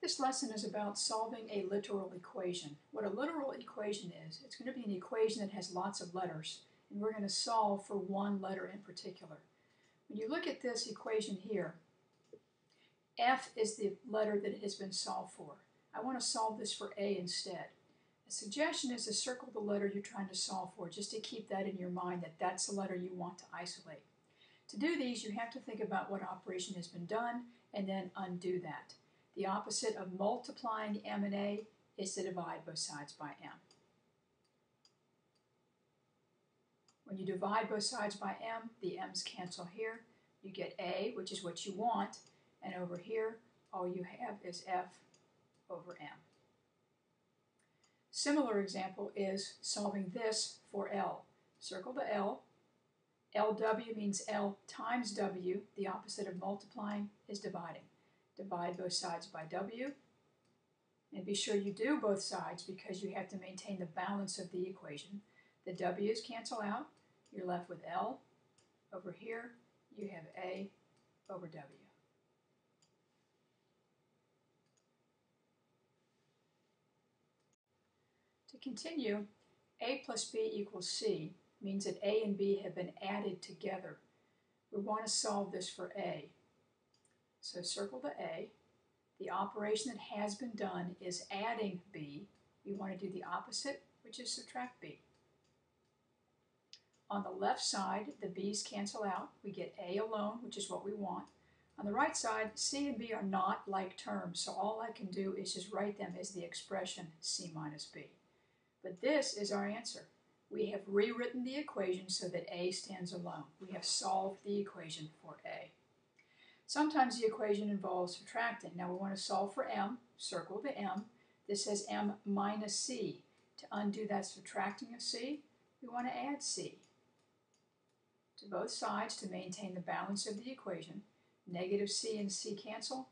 This lesson is about solving a literal equation. What a literal equation is, it's going to be an equation that has lots of letters, and we're going to solve for one letter in particular. When you look at this equation here, F is the letter that has been solved for. I want to solve this for A instead. A suggestion is to circle the letter you're trying to solve for, just to keep that in your mind that that's the letter you want to isolate. To do these, you have to think about what operation has been done and then undo that. The opposite of multiplying m and a is to divide both sides by m. When you divide both sides by m, the m's cancel here. You get a, which is what you want, and over here, all you have is f over m. Similar example is solving this for L. Circle the L. LW means L times W. The opposite of multiplying is dividing divide both sides by w. And be sure you do both sides because you have to maintain the balance of the equation. The w's cancel out. You're left with L. Over here, you have A over W. To continue, A plus B equals C means that A and B have been added together. We want to solve this for A. So circle the A. The operation that has been done is adding B. We want to do the opposite, which is subtract B. On the left side, the B's cancel out. We get A alone, which is what we want. On the right side, C and B are not like terms, so all I can do is just write them as the expression C minus B. But this is our answer. We have rewritten the equation so that A stands alone. We have solved the equation for A. Sometimes the equation involves subtracting. Now we want to solve for m, circle the m. This says m minus c. To undo that subtracting of c, we want to add c to both sides to maintain the balance of the equation. Negative c and c cancel.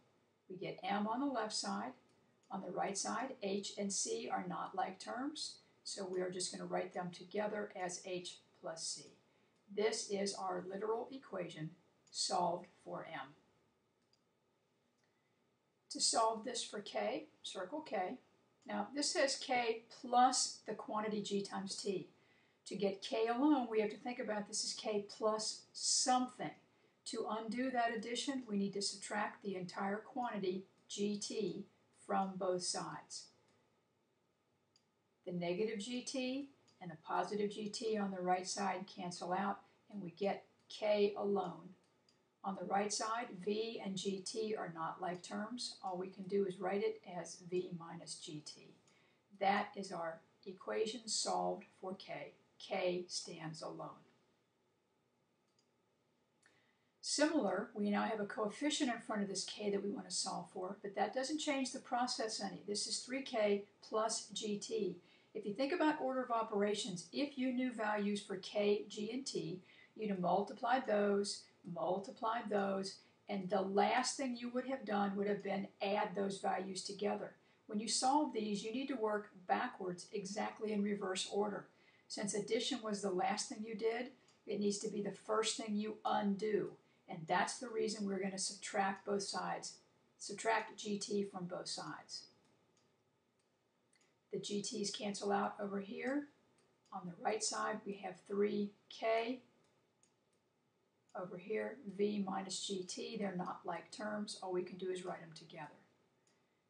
We get m on the left side. On the right side, h and c are not like terms, so we are just going to write them together as h plus c. This is our literal equation solved for m. To solve this for k, circle k. Now this says k plus the quantity g times t. To get k alone, we have to think about this as k plus something. To undo that addition, we need to subtract the entire quantity gt from both sides. The negative gt and the positive gt on the right side cancel out, and we get k alone. On the right side, V and GT are not like terms. All we can do is write it as V minus GT. That is our equation solved for K. K stands alone. Similar, we now have a coefficient in front of this k that we want to solve for, but that doesn't change the process any. This is 3k plus gt. If you think about order of operations, if you knew values for k, g, and t, you'd have multiplied those, multiplied those, and the last thing you would have done would have been add those values together. When you solve these, you need to work backwards exactly in reverse order. Since addition was the last thing you did, it needs to be the first thing you undo. And that's the reason we're going to subtract both sides, subtract GT from both sides. The GTs cancel out over here. On the right side, we have 3K over here, v minus gt, they're not like terms. All we can do is write them together.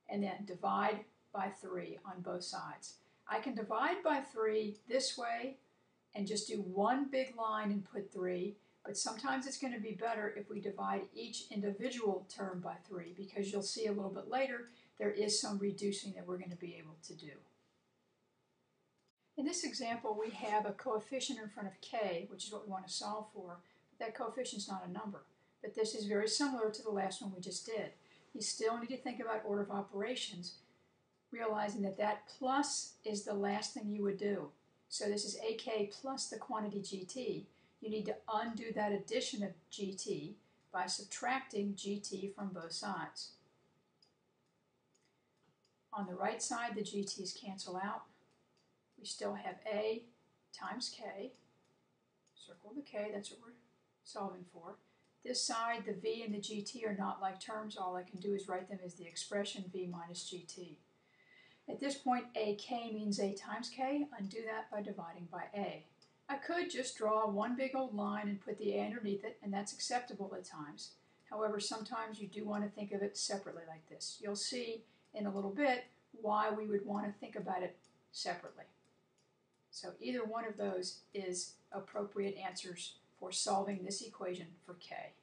And then divide by 3 on both sides. I can divide by 3 this way and just do one big line and put 3, but sometimes it's going to be better if we divide each individual term by 3 because you'll see a little bit later there is some reducing that we're going to be able to do. In this example, we have a coefficient in front of k, which is what we want to solve for, that coefficient is not a number. But this is very similar to the last one we just did. You still need to think about order of operations, realizing that that plus is the last thing you would do. So this is AK plus the quantity GT. You need to undo that addition of GT by subtracting GT from both sides. On the right side, the GTs cancel out. We still have A times K. Circle the K, that's what we're solving for. This side, the v and the gt are not like terms. All I can do is write them as the expression v minus gt. At this point, ak means a times k. Undo that by dividing by a. I could just draw one big old line and put the a underneath it, and that's acceptable at times. However, sometimes you do want to think of it separately like this. You'll see in a little bit why we would want to think about it separately. So either one of those is appropriate answers for solving this equation for k.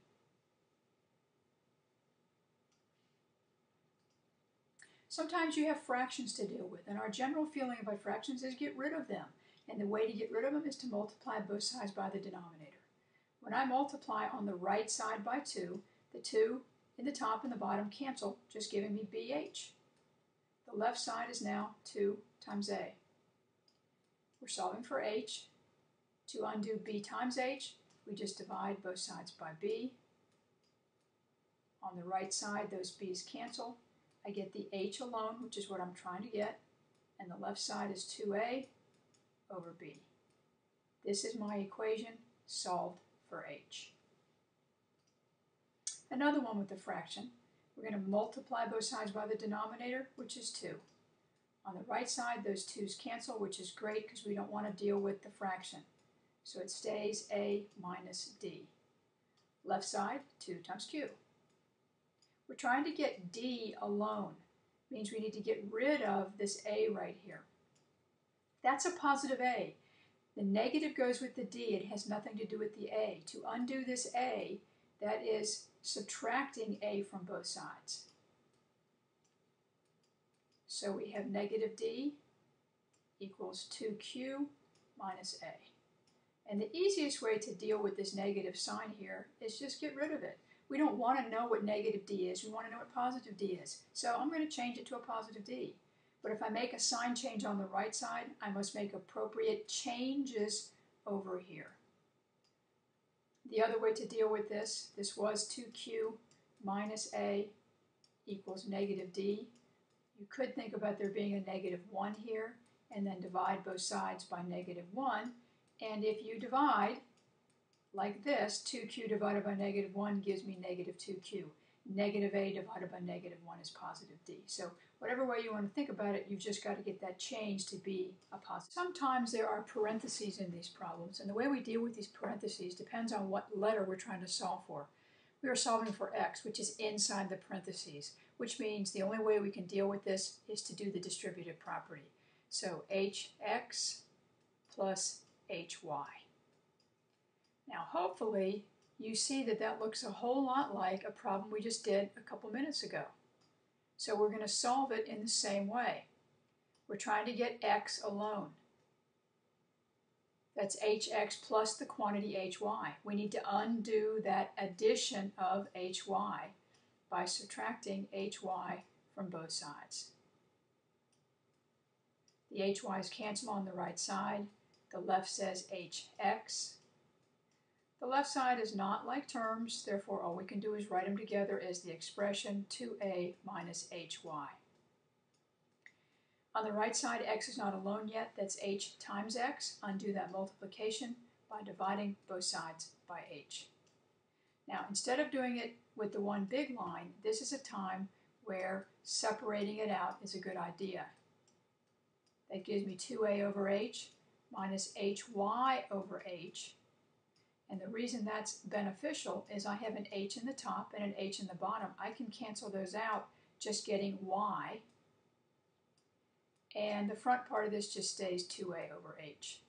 Sometimes you have fractions to deal with, and our general feeling about fractions is get rid of them. And the way to get rid of them is to multiply both sides by the denominator. When I multiply on the right side by 2, the 2 in the top and the bottom cancel, just giving me BH. The left side is now 2 times A. We're solving for H. To undo B times H, we just divide both sides by B. On the right side, those B's cancel. I get the H alone, which is what I'm trying to get, and the left side is 2A over B. This is my equation solved for H. Another one with a fraction. We're going to multiply both sides by the denominator, which is 2. On the right side, those 2's cancel, which is great because we don't want to deal with the fraction. So it stays A minus D. Left side, 2 times Q. We're trying to get D alone. Means we need to get rid of this A right here. That's a positive A. The negative goes with the D. It has nothing to do with the A. To undo this A, that is subtracting A from both sides. So we have negative D equals 2Q minus A. And the easiest way to deal with this negative sign here is just get rid of it. We don't want to know what negative D is. We want to know what positive D is. So I'm going to change it to a positive D. But if I make a sign change on the right side, I must make appropriate changes over here. The other way to deal with this, this was 2q minus a equals negative d. You could think about there being a negative 1 here, and then divide both sides by negative 1. And if you divide like this, 2q divided by negative 1 gives me negative 2q. Negative a divided by negative 1 is positive d. So whatever way you want to think about it, you've just got to get that change to be a positive. Sometimes there are parentheses in these problems, and the way we deal with these parentheses depends on what letter we're trying to solve for. We are solving for x, which is inside the parentheses, which means the only way we can deal with this is to do the distributive property. So hx plus hy. Now hopefully you see that that looks a whole lot like a problem we just did a couple minutes ago. So we're going to solve it in the same way. We're trying to get x alone. That's hx plus the quantity hy. We need to undo that addition of hy by subtracting hy from both sides. The hy's cancel on the right side. The left says hx. The left side is not like terms, therefore all we can do is write them together as the expression 2a minus hy. On the right side, x is not alone yet, that's h times x. Undo that multiplication by dividing both sides by h. Now, instead of doing it with the one big line, this is a time where separating it out is a good idea. That gives me 2a over h minus hy over h and the reason that's beneficial is I have an h in the top and an h in the bottom. I can cancel those out just getting y. And the front part of this just stays 2a over h.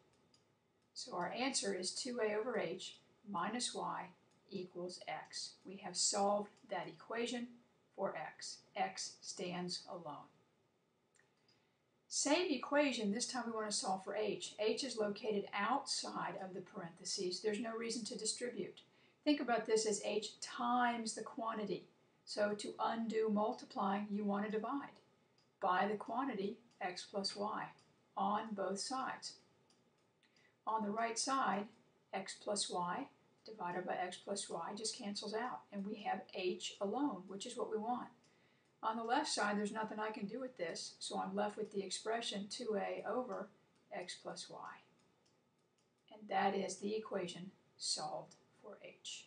So our answer is 2a over h minus y equals x. We have solved that equation for x. x stands alone. Same equation, this time we want to solve for h. h is located outside of the parentheses. There's no reason to distribute. Think about this as h times the quantity. So to undo multiplying, you want to divide by the quantity x plus y on both sides. On the right side, x plus y divided by x plus y just cancels out, and we have h alone, which is what we want. On the left side, there's nothing I can do with this, so I'm left with the expression 2a over x plus y. And that is the equation solved for h.